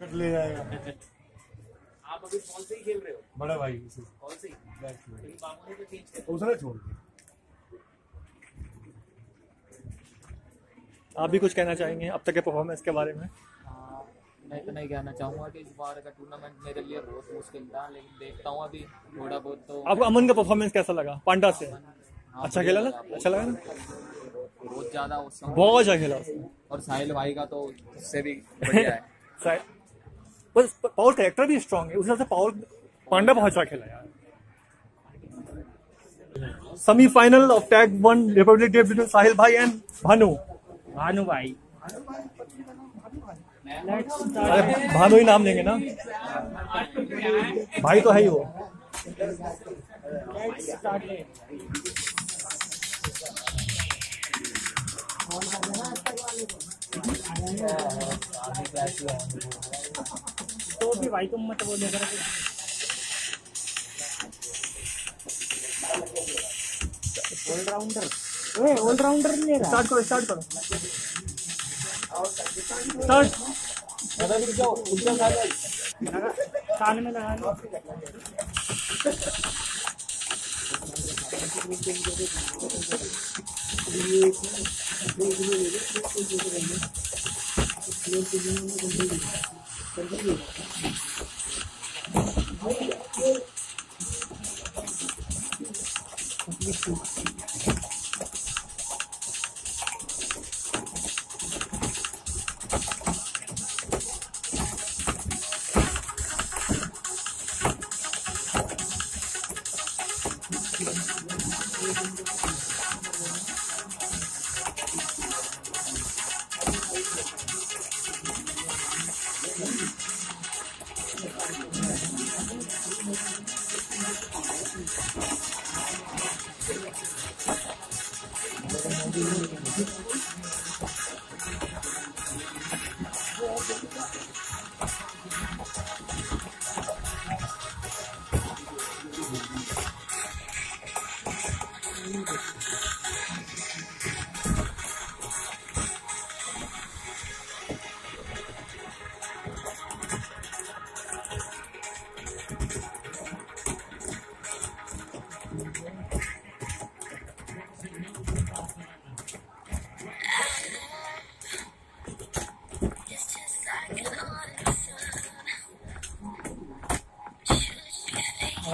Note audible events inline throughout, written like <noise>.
ले जाएगा। आप अभी कौन से ही खेल रहे हो? बड़ा भाई। कौन से ही? लेकिन बाबू ने तो चेंज कर उसने छोड़ दिया आप भी कुछ कहना चाहेंगे अब तक के परफॉर्मेंस के बारे में? हाँ, मैं इतना ही कहना चाहूँगा कि इस बार का टूर्नामेंट मेरे लिए बहुत मुश्किल था लेकिन देखता हूँ अभी थोड़ा बहुत तो आपको अमन का परफॉर्मेंस कैसा लगा? पांडा से? हाँ, अच्छा खेला ना? अच्छा लगा ना? बहुत ज़्यादा बहुत अच्छा खेला और साहिल भाई का तो उससे भी बढ़िया है। <laughs> बस पावर कैरेक्टर भी स्ट्रांग है। उस हिसाब से पावर पांडा बहुत अच्छा खेला यार। Semifinal of tag one republic day between Sahil भाई एंड भानु भानु भाई। अरे भानु ही नाम लेंगे ना। भाई तो है ही वो। तो भी भाई तुम मत बोले कर ऑलराउंडर ओए ऑलराउंडर नहीं रहा स्टार्ट करो स्टार्ट करो। स्टार्ट कान में लगा लो।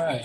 哎呀，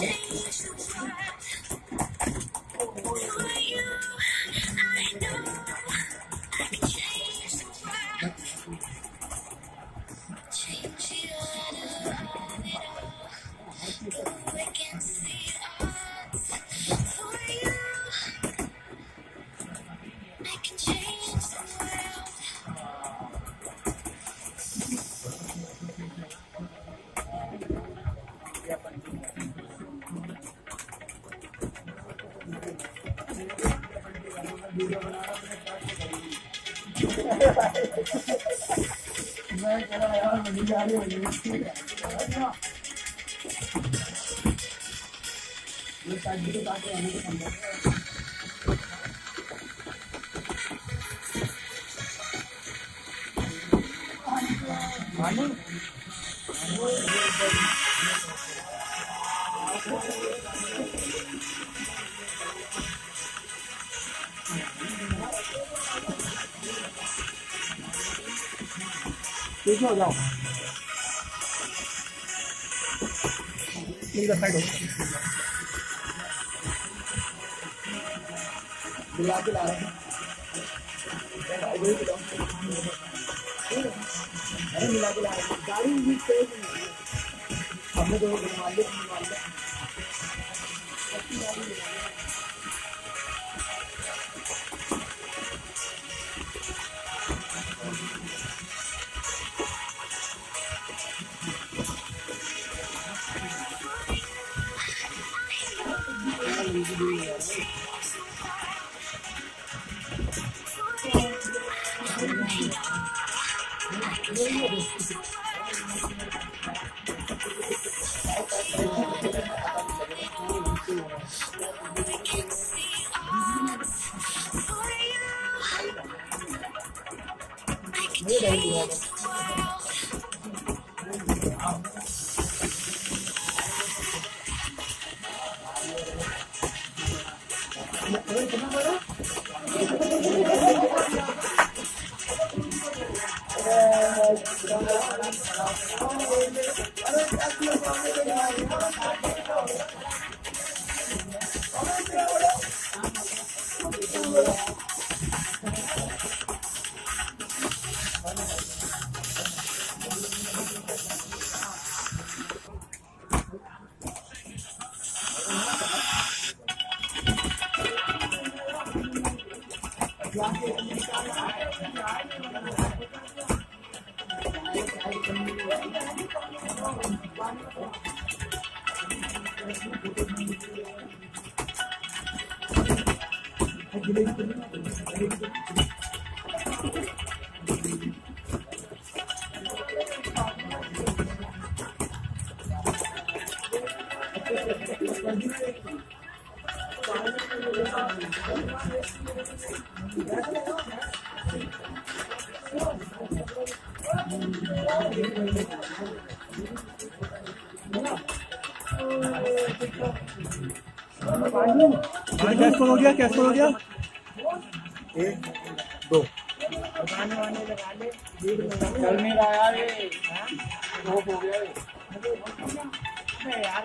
Yeah. मैं तेरा यार मेरी गाड़ी हो गई ये साइड के पास आने को संभव है Manu? Manu? पीछे हो जाओ इधर साइड हो बुला के ला रहे हैं अरे मिला के ला रहे हैं गाड़ी भी तेज। हमने तो मान लिया मान लिया share you other. कैश हो गया कैश हो गया। एक, दो। चल नहीं रहा यार ये। हो? गया यार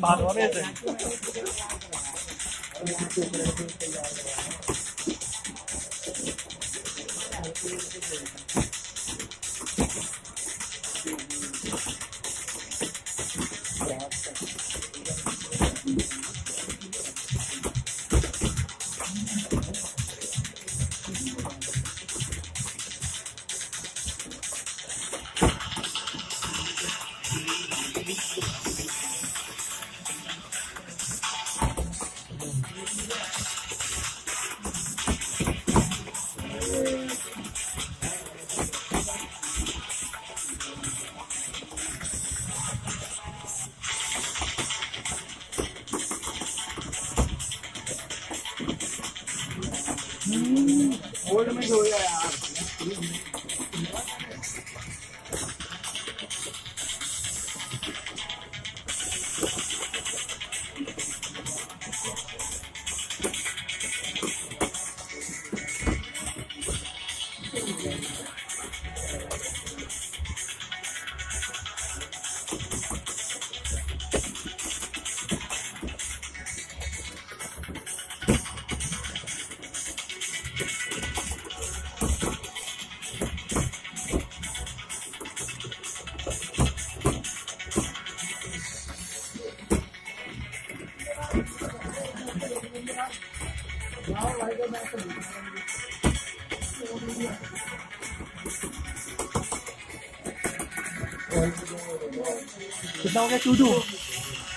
भादवा में थे। ओल्ड में है यार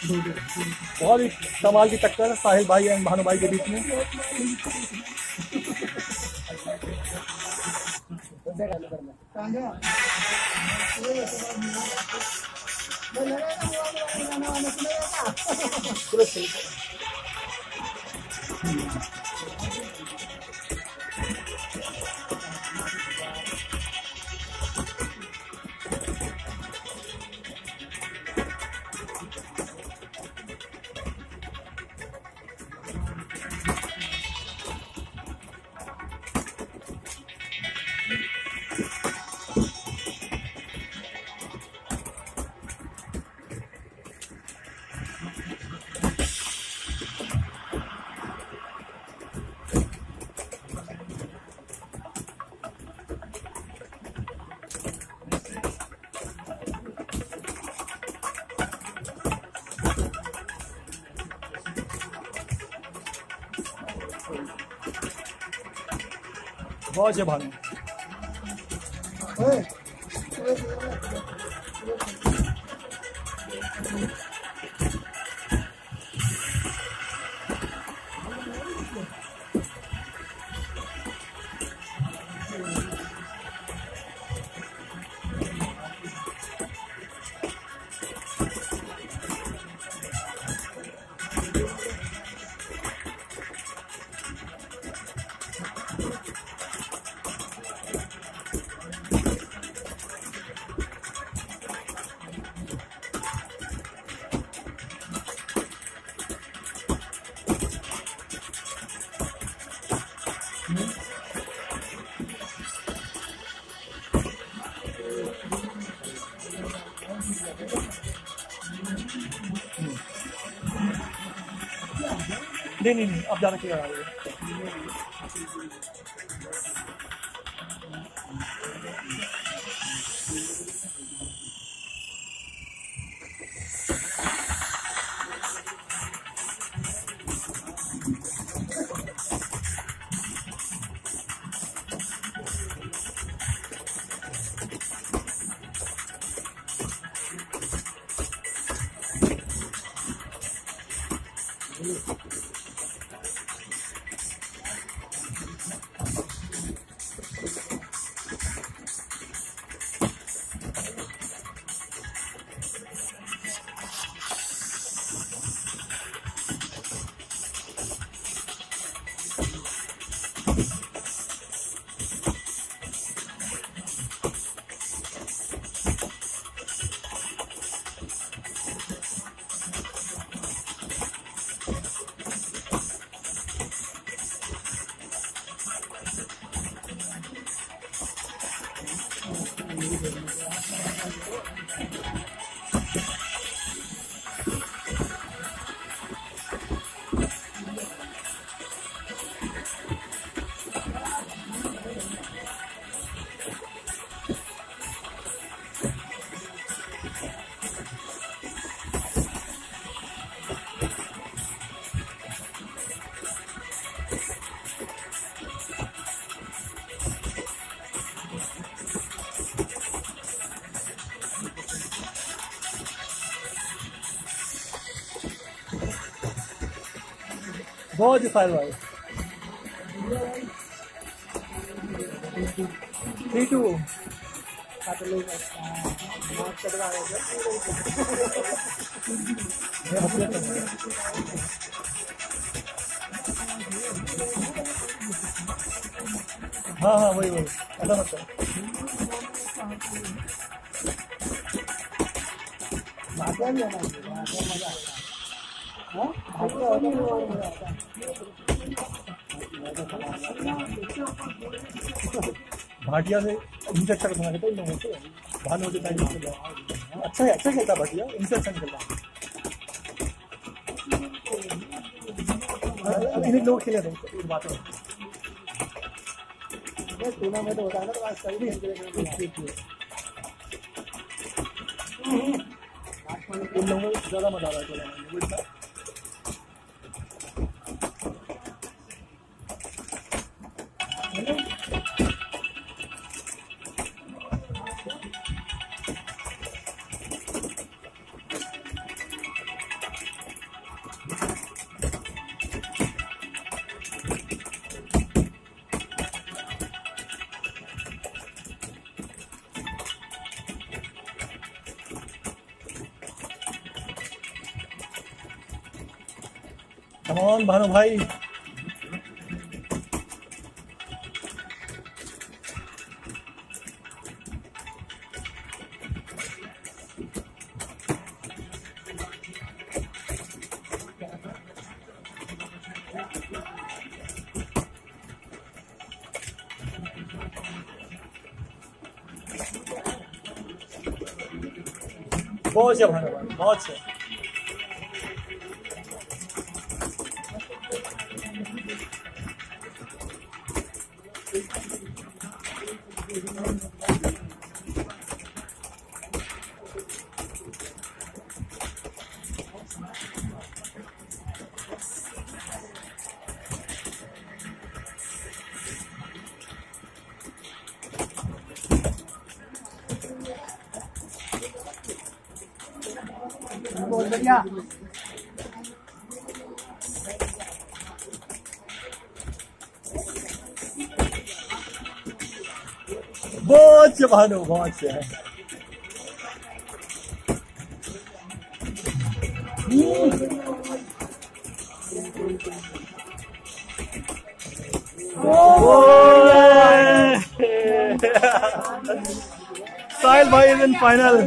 हो गया बहुत ही कमाल की टक्कर साहिल भाई एंड भानु भाई के बीच में। बहुत है भानु नहीं नहीं नहीं अब ज़्यादा क्लियर आ रही है। बहुत ही साहिल भाई थ्री टू हाँ हाँ वही वही। ऐसा मत भाग्य मज़ा आता है? हाँ? तो भाटिया से इनसे अच्छा करना चाहता इन भानु के टाइम खेला अच्छा है अच्छा खेलता भाटिया इनसे अच्छा नहीं खेलता अब लोग खेले थे एक बात है टूर्नामेंट होता है ना तो आज कभी भी खेलते इन लोगों को ज़्यादा मज़ा आ रहा है खेलने में कमॉन भानु भाई बहुत अच्छा भानु भाई बहुत अच्छा Thank you. बहुत से भानु बहुत से है साहिल भाई इज़ इन फाइनल